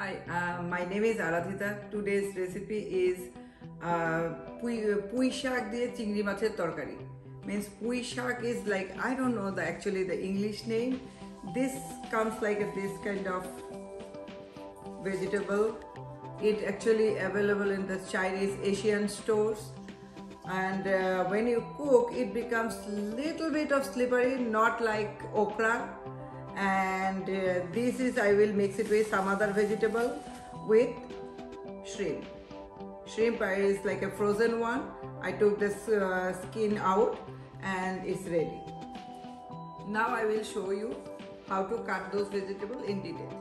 Hi, uh, my name is Aradhita. Today's recipe is uh, পুই পুঁই শাক দিয়ে চিংড়ি মাছের তরকারি means পুঁই শাক is like I don't know the actually the English name. This comes like a, this kind of vegetable. It actually available in the Chinese Asian stores. And uh, when you cook, it becomes little bit of slippery, not like okra. and uh, this is I will mix it with some other vegetable with shrimp. Shrimp is like a frozen one. I took this uh, skin out and it's ready. Now I will show you how to cut those vegetables in detail.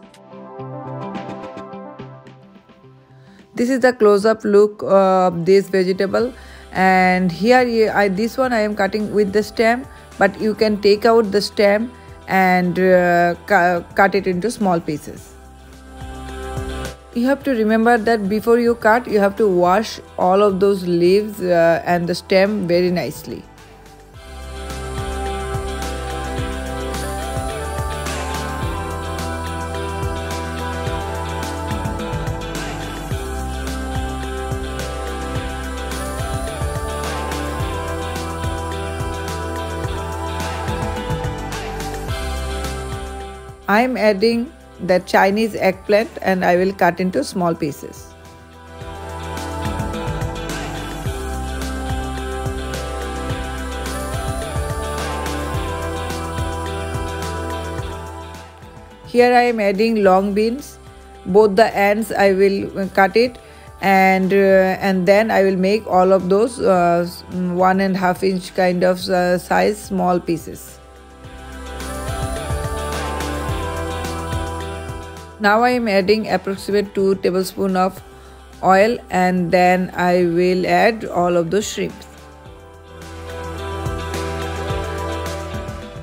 This is the close-up look of this vegetable and here I, this one I am cutting with the stem but you can take out the stem and uh, cu- cut it into small pieces. You have to remember that before you cut you have to wash all of those leaves uh, and the stem very nicely I am adding the Chinese eggplant and I will cut into small pieces. Here I am adding long beans. Both the ends I will uh, cut it and uh, and then I will make all of those uh, one and half inch kind of uh, size small pieces. Now I am adding approximate 2 tablespoon of oil and then I will add all of the shrimps.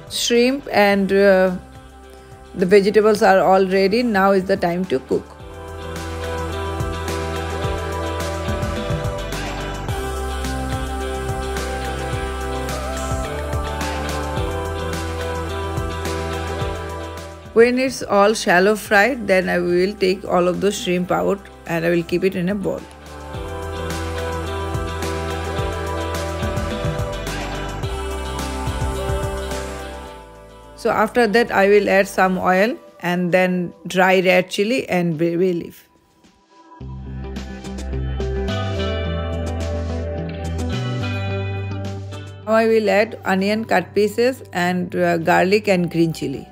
Shrimp and uh, the vegetables are all ready. Now is the time to cook. When it's all shallow fried, then I will take all of those shrimp out and I will keep it in a bowl. So after that I will add some oil and then dry red chili and bay leaf. Now I will add onion cut pieces and uh, garlic and green chili.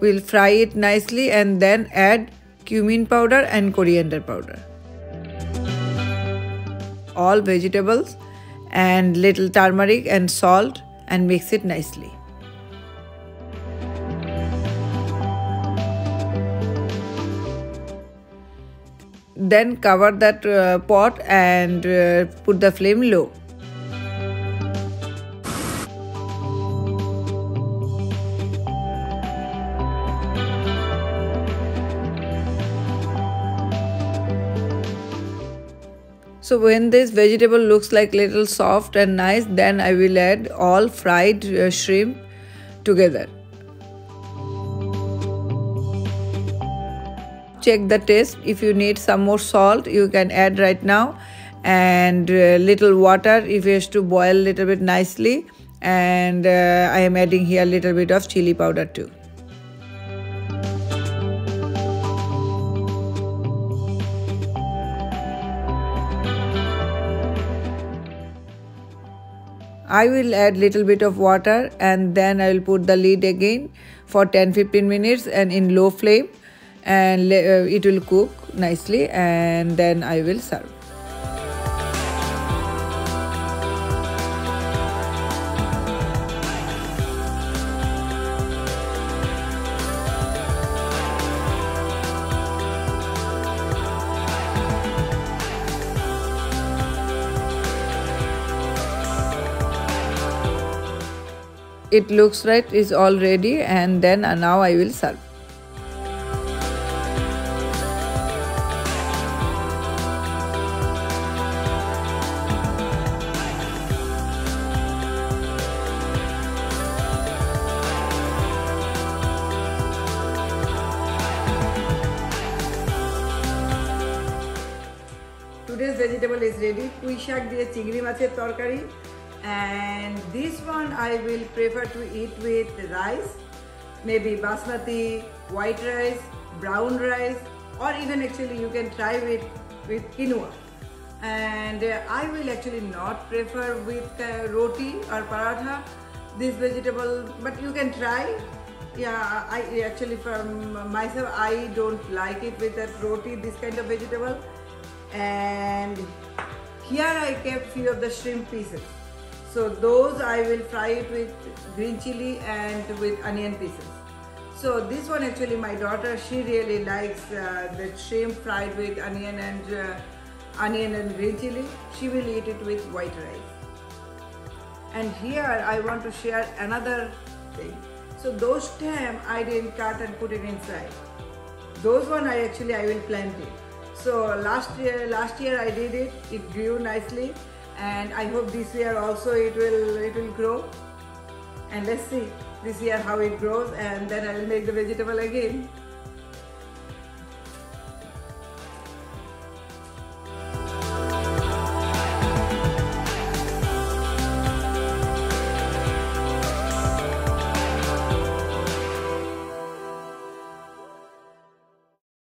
We'll fry it nicely and then add cumin powder and coriander powder. All vegetables and little turmeric and salt and mix it nicely. Then cover that uh, pot and uh, put the flame low. So when this vegetable looks like little soft and nice, then I will add all fried uh, shrimp together. Check the taste. If you need some more salt, you can add right now and uh, little water if you wish to boil little bit nicely and uh, I am adding here a little bit of chili powder too. I will add little bit of water and then I will put the lid again for 10-15 minutes and in low flame and uh, it will cook nicely and then I will serve. it looks right is all ready and then uh, now I will serve. Today's vegetable is ready. Pui shak diye chingri macher torkari and this one I will prefer to eat with rice maybe basmati white rice brown rice or even actually you can try with with quinoa. And uh, I will actually not prefer with uh, roti or paratha this vegetable but you can try. Yeah I actually from myself I don't like it with that roti this kind of vegetable. And here I kept few of the shrimp pieces so those I will fry it with green chili and with onion pieces so this one actually my daughter she really likes uh, the shrimp fried with onion and uh, onion and green chili she will eat it with white rice and here I want to share another thing. So those stem I didn't cut and put it inside. Those one I actually I will plant it. So last year last year I did it. It grew nicely, and I hope this year also it will it will grow. And let's see this year how it grows, and then I will make the vegetable again.